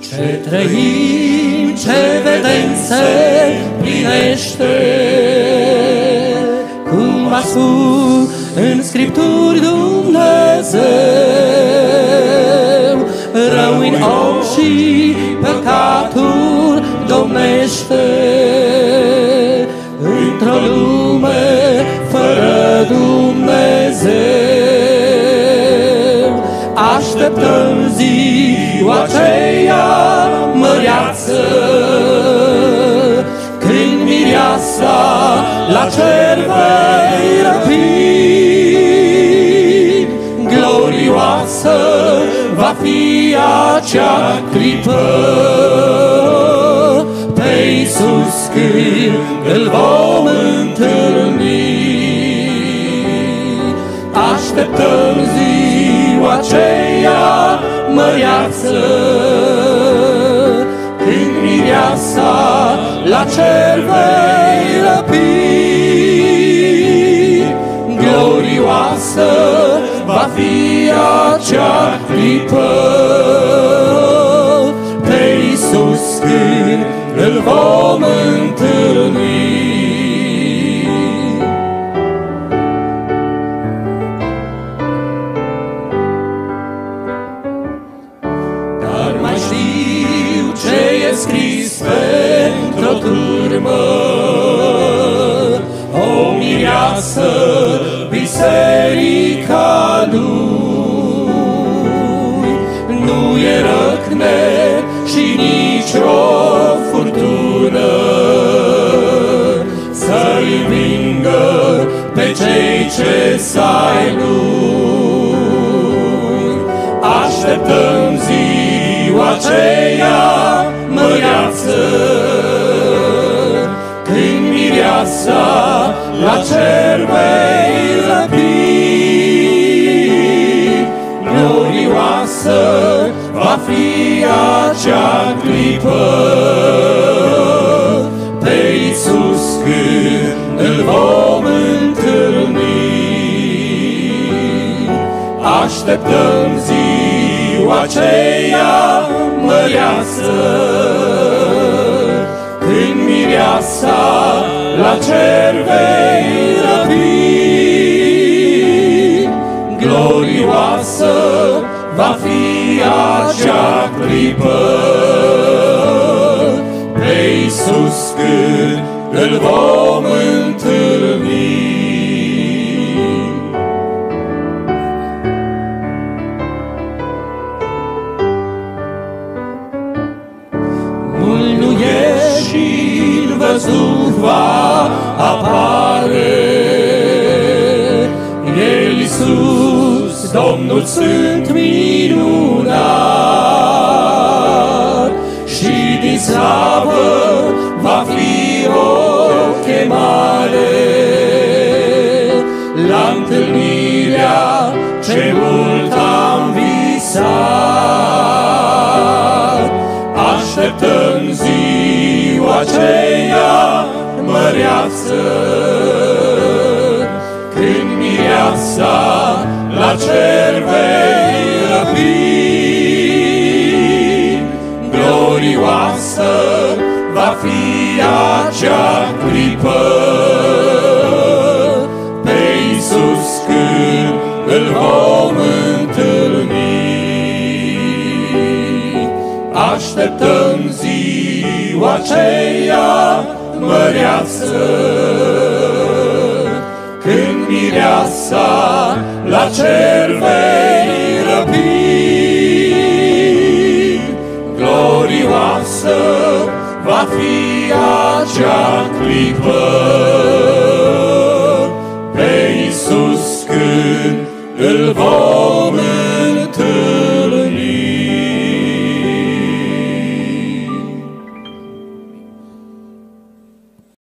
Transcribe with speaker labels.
Speaker 1: Ce trăim, ce vedem se plinește, cum a spus în Scripturi Dumnezeu, rău în om și păcatul domnește. Într-o lume fără Dumnezeu, așteptăm ziua aceea măreață, când mireasa la cer vei răpi. Glorioasă va fi acea clipă, pe Iisus când îl vom întâlni. Așteptăm măreață, când mireasa la cer vei răpi. Glorioasă va fi acea clipă, pe Iisus când îl vom întâlni. Mireasă biserica lui. Nu e răcne și nici o furtună să-i învingă pe cei ce sai lui. Așteptăm ziua aceea măreață, Glorioasă va fi acea clipă, pe Iisus când îl vom întâlni. Așteptăm ziua aceea măreață, când mireasa la cer vei răpi. Glorioasă va fi acea clipă, pe Iisus când îl vom întâlni. Mult nu e și văzut va apare. El Iisus, Domnul Sfânt întâlnirea ce mult am visat. Așteptăm ziua aceea măreață, când mireasa la cer vei răpi. Glorioasă va fi acea clipă, Așteptăm ziua aceea măreață, când mireasa la cer vei răpi. Glorioasă va fi acea clipă, pe Iisus când îl vom întâlni.